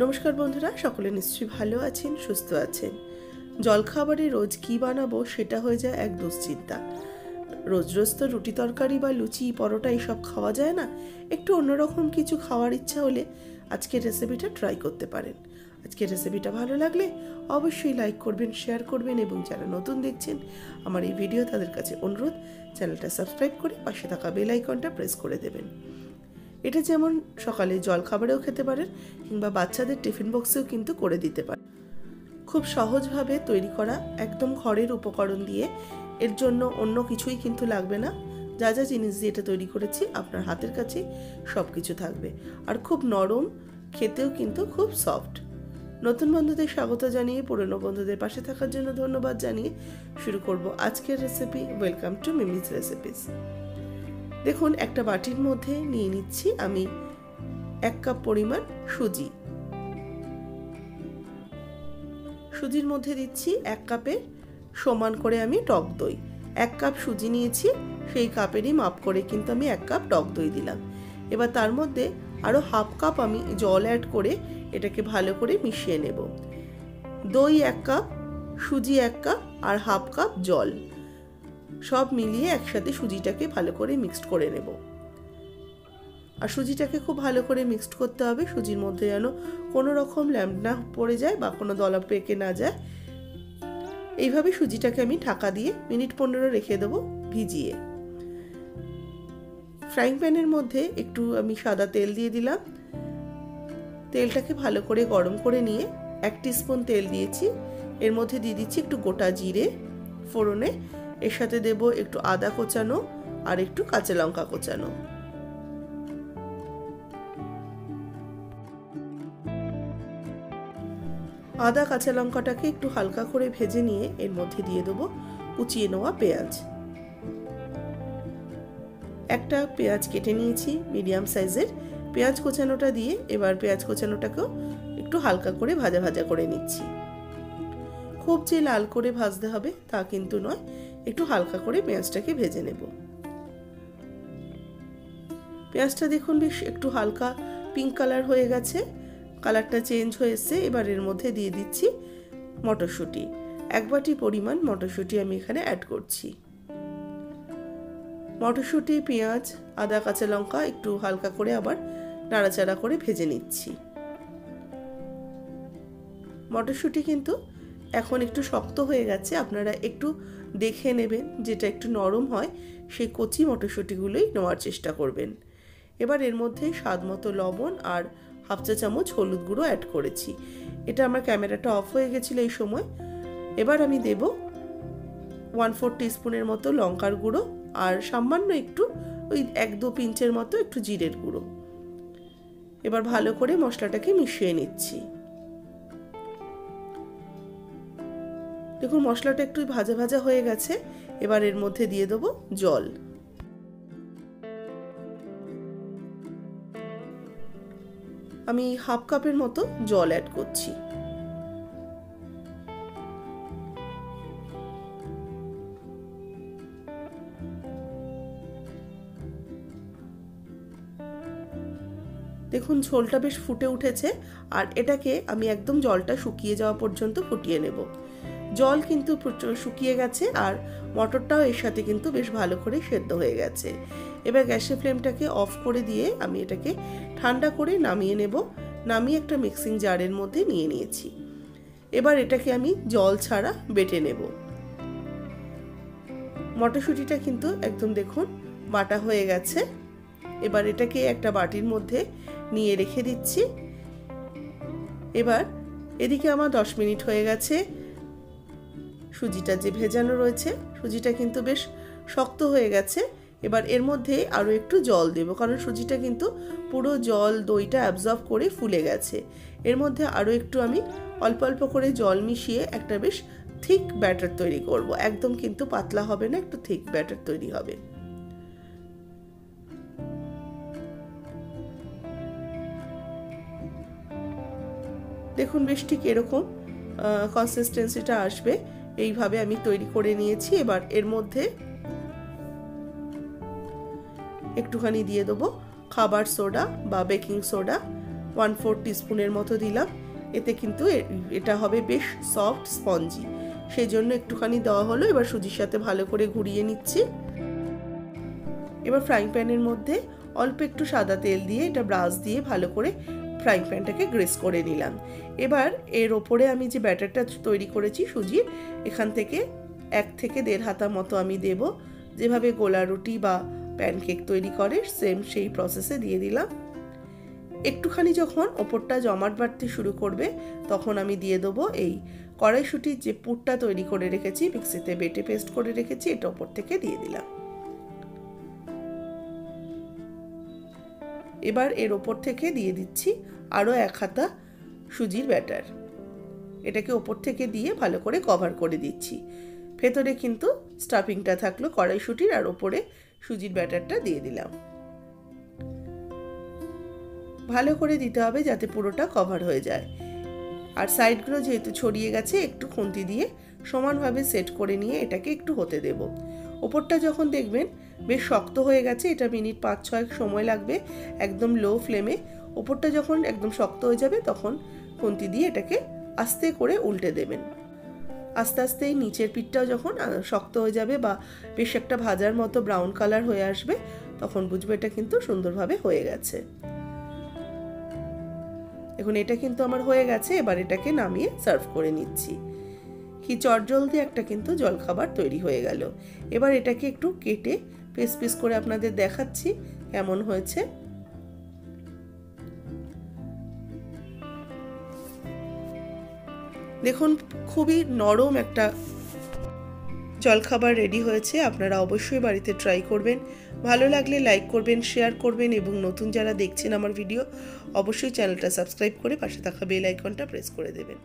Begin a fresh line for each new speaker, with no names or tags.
নমস্কার বন্ধুরা, সকলে নিশ্চয়ই ভালো আছেন, সুস্থ আছেন। জলখাবারে রোজ কি বানাবো সেটা হয়ে যায় এক দুশ্চিন্তা। রোজ রোজ তো রুটি তরকারি বা লুচি, পরোটা এইসব খাওয়া যায় না। একটু অন্যরকম কিছু খাওয়ার ইচ্ছা হলে আজকের রেসিপিটা ট্রাই করতে পারেন। আজকের রেসিপিটা ভালো লাগলে অবশ্যই লাইক করবেন, শেয়ার করবেন এবং যারা নতুন দেখছেন, আমার এই ভিডিও তাদের কাছে অনুরোধ, চ্যানেলটা সাবস্ক্রাইব করে পাশে থাকা বেল আইকনটা প্রেস করে দেবেন। এটা যেমন সকালে জল খাবারেও খেতে পারেন কিংবা বাচ্চাদের টিফিন বক্সেও কিন্তু করে দিতে পারেন। খুব সহজভাবে তৈরি করা একদম ঘরের উপকরণ দিয়ে এর জন্য অন্য কিছুই কিন্তু লাগবে না। যা যা জিনিস দিয়ে এটা তৈরি করেছি, আপনার হাতের কাছে সব কিছু থাকবে। আর খুব নরম, খেতেও কিন্তু খুব সফট। নতুন বন্ধুদের স্বাগত জানিয়ে, পুরনো বন্ধুদের পাশে থাকার জন্য ধন্যবাদ জানিয়ে শুরু করব আজকের recipe welcome to Mimi's recipes দেখুন, একটা বাটির মধ্যে নিয়ে নিচ্ছি আমি এক কাপ পরিমাণ সুজি। সুজির মধ্যে দিচ্ছি এক কাপের সমান করে আমি টক দই। এক কাপ সুজি নিয়েছি, সেই কাপেরই মাপ করে কিন্তু আমি এক কাপ টক দই দিলাম। এবার তার মধ্যে আরও হাফ কাপ আমি জল অ্যাড করে এটাকে ভালো করে মিশিয়ে নেব। দই এক কাপ, সুজি এক কাপ আর হাফ কাপ জল। সব মিলিয়ে একসাথে সুজিটাকে ভালো করে মিক্সড করে নেব। আর সুজিটাকে খুব ভালো করে মিক্সড করতে হবে, সুজির মধ্যে যেন কোনো রকম ল্যাম্প না পড়ে যায় বা কোনো দলা পেকে না যায়। এইভাবে সুজিটাকে আমি ঢাকা দিয়ে মিনিট পনেরো রেখে দেবো ভিজিয়ে। ফ্রাইং প্যানের মধ্যে একটু আমি সাদা তেল দিয়ে দিলাম। তেলটাকে ভালো করে গরম করে নিয়ে এক স্পুন তেল দিয়েছি। এর মধ্যে দিয়ে দিচ্ছি একটু গোটা জিরে ফোড়নে এর সাথে দেব একটু আদা কোচানো আর একটু কাঁচা লঙ্কা কোচানো। আদা কাঁচা লঙ্কাটাকে একটু হালকা করে ভেজে নিয়ে এর মধ্যে দিয়ে দেবো কুচিয়ে নেওয়া পেঁয়াজ। একটা পেঁয়াজ কেটে নিয়েছি মিডিয়াম সাইজের। পেঁয়াজ কোচানোটা দিয়ে এবার পেঁয়াজ কোচানোটাকেও একটু হালকা করে ভাজা ভাজা করে নিচ্ছি। খুব যে লাল করে ভাজতে হবে তা কিন্তু নয় একটু হালকা করে পেঁয়াজটাকে ভেজে নেব। পেঁয়াজটা দেখুন বেশ একটু হালকা পিঙ্ক কালার হয়ে গেছে। কালারটা চেঞ্জ হয়ে এসছে এবার এর মধ্যে দিয়ে দিচ্ছি মটরশুঁটি। এক বাটি পরিমাণ মটরশুঁটি আমি এখানে অ্যাড করছি। মটরশুঁটি, পেঁয়াজ, আদা, কাঁচা লঙ্কা একটু হালকা করে আবার নাড়াচাড়া করে ভেজে নিচ্ছি। মটরশুঁটি কিন্তু এখন একটু শক্ত হয়ে গেছে, আপনারা একটু দেখে নেবেন যেটা একটু নরম হয়, সেই কচি মটরশুঁটিগুলোই নেওয়ার চেষ্টা করবেন। এবার এর মধ্যে স্বাদ মতো লবণ আর হাফ চা চামচ হলুদ গুঁড়ো অ্যাড করেছি। এটা আমার ক্যামেরাটা অফ হয়ে গেছিল এই সময়। এবার আমি দেব ওয়ান ফোর টিস্পুনের মতো লঙ্কার গুঁড়ো আর সামান্য একটু ওই এক দু পিঞ্চের মতো একটু জিরের গুঁড়ো। এবার ভালো করে মশলাটাকে মিশিয়ে নিচ্ছি। দেখুন, মশলাটা একটু ভাজা ভাজা হয়ে গেছে। এবার এর মধ্যে দিয়ে দেবো জল। আমি হাফ কাপের মতো জল অ্যাড করছি। দেখুন, ঝোলটা বেশ ফুটে উঠেছে। আর এটাকে আমি একদম জলটা শুকিয়ে যাওয়া পর্যন্ত ফুটিয়ে নেব। জল কিন্তু প্রচুর শুকিয়ে গেছে আর মটরটাও এর সাথে কিন্তু বেশ ভালো করে সেদ্ধ হয়ে গেছে। এবার গ্যাসের ফ্লেমটাকে অফ করে দিয়ে আমি এটাকে ঠান্ডা করে নামিয়ে নেব। নামিয়ে একটা মিক্সিং জারের মধ্যে নিয়ে নিয়েছি। এবার এটাকে আমি জল ছাড়া বেটে নেব। মটরশুঁটিটা কিন্তু একদম দেখুন বাটা হয়ে গেছে। এবার এটাকে একটা বাটির মধ্যে নিয়ে রেখে দিচ্ছি। এবার এদিকে আমার দশ মিনিট হয়ে গেছে। সুজিটা যে ভেজানো রয়েছে, সুজিটা কিন্তু বেশ শক্ত হয়ে গেছে। এবার এর মধ্যে আরও একটু জল দেব, কারণ সুজিটা কিন্তু পুরো জল দইটা অ্যাবজর্ব করে ফুলে গেছে। এর মধ্যে আরও একটু আমি অল্প অল্প করে জল মিশিয়ে একটা বেশ থিক ব্যাটার তৈরি করব। একদম কিন্তু পাতলা হবে না, একটু থিক ব্যাটার তৈরি হবে। দেখুন বেশ ঠিক এরকম কনসিস্টেন্সিটা আসবে। এইভাবে আমি তৈরি করে নিয়েছি। এবার এর মধ্যে একটুখানি দিয়ে দেবো খাবার সোডা বা বেকিং সোডা। ওয়ান ফোর টিস্পুনের মতো দিলাম। এতে কিন্তু এটা হবে বেশ সফট, স্পঞ্জি। সেই জন্য একটুখানি দেওয়া হলো। এবার সুজির সাথে ভালো করে ঘুরিয়ে নিচ্ছি। এবার ফ্রাইং প্যানের মধ্যে অল্প একটু সাদা তেল দিয়ে এটা ব্রাশ দিয়ে ভালো করে ফ্রাইং প্যানটাকে গ্রেস করে নিলাম। এবার এর ওপরে আমি যে ব্যাটারটা তৈরি করেছি সুজির এখান থেকে এক থেকে দেড় হাতা মতো আমি দেব। যেভাবে গোলা রুটি বা প্যানকেক তৈরি করে, সেম সেই প্রসেসে দিয়ে দিলাম। একটুখানি যখন ওপরটা জমাট বাড়তে শুরু করবে, তখন আমি দিয়ে দেবো এই কড়াইশুটির যে পুরটা তৈরি করে রেখেছি, মিক্সিতে বেটে পেস্ট করে রেখেছি, এটা ওপর থেকে দিয়ে দিলাম। এবার এর ওপর থেকে দিয়ে দিচ্ছি আরও এক হাতা সুজির ব্যাটার। এটাকে ওপর থেকে দিয়ে ভালো করে কভার করে দিচ্ছি। ভেতরে কিন্তু স্টাফিংটা থাকল কড়াইশুটির আর ওপরে সুজির ব্যাটারটা দিয়ে দিলাম। ভালো করে দিতে হবে যাতে পুরোটা কভার হয়ে যায়। আর সাইডগুলো যেহেতু ছড়িয়ে গেছে, একটু খুন্তি দিয়ে সমানভাবে সেট করে নিয়ে এটাকে একটু হতে দেব। ওপরটা যখন দেখবেন বেশ শক্ত হয়ে গেছে, এটা মিনিট পাঁচ ছয় সময় লাগবে একদম লো ফ্লেমে ওপরটা যখন একদম শক্ত হয়ে যাবে, তখন খুন্তি দিয়ে এটাকে আস্তে করে উল্টে দেবেন। আস্তে আস্তে এই নিচের পিঠটাও যখন শক্ত হয়ে যাবে বা বেশ একটা ভাজার মতো ব্রাউন কালার হয়ে আসবে, তখন বুঝবে এটা কিন্তু সুন্দরভাবে হয়ে গেছে। এখন এটা কিন্তু আমার হয়ে গেছে, এবার এটাকে নামিয়ে সার্ভ করে নিচ্ছি। কি চটজলদি একটা কিন্তু জলখাবার তৈরি হয়ে গেল। এবার এটাকে একটু কেটে পিস পিস করে আপনাদের দেখাচ্ছি কেমন হয়েছে। দেখুন, খুবই নরম একটা জলখাবার রেডি হয়েছে, আপনারা অবশ্যই বাড়িতে ট্রাই করবেন। ভালো লাগলে লাইক করবেন শেয়ার করবেন এবং নতুন যারা দেখছেন আমার ভিডিও অবশ্যই চ্যানেলটা সাবস্ক্রাইব করে পাশে থাকা বেল আইকনটা প্রেস করে দেবেন।